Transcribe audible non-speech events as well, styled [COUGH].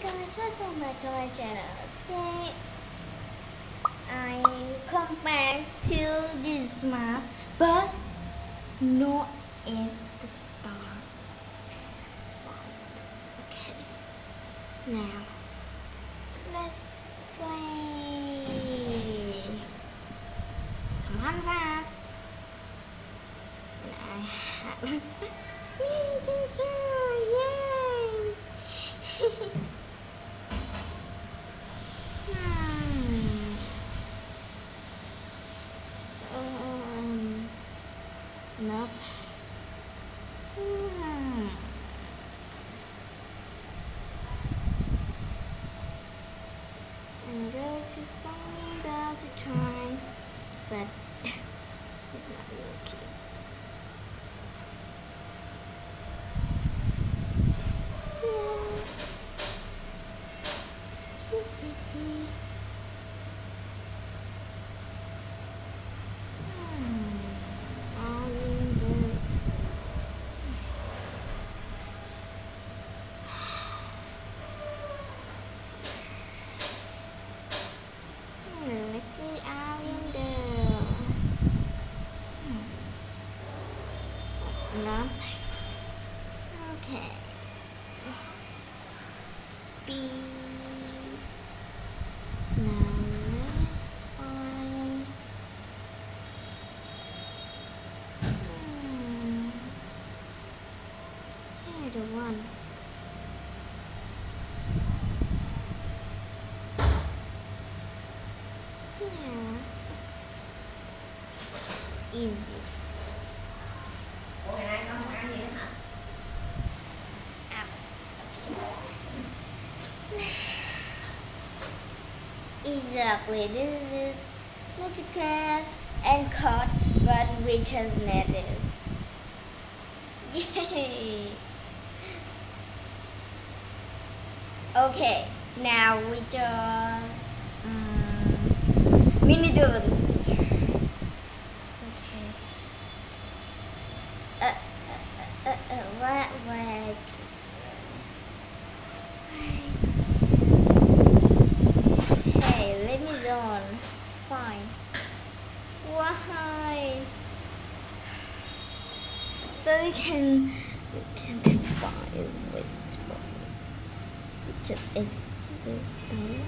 guys, welcome back to my channel. Today I come back to this map, but not in the star. Okay, now let's play. Come on, back. And I have [LAUGHS] me yay! [LAUGHS] nope. Hmm. I'm going to something down to try, but [LAUGHS] it's not working. Yeah. Chee, chee, chee. Hmm. All in the Hmm, let's see our window. Hmm. Nope. Okay. B. Now. Hmm. Here the one. Yeah. Easy. Exactly. This is Magikarp and caught, but which has netters. Yay! Okay, now we just um, mini doodles. Okay. Uh, uh, uh, uh, what, what? Hey, Why? So we can we can define which one. Just is this thing.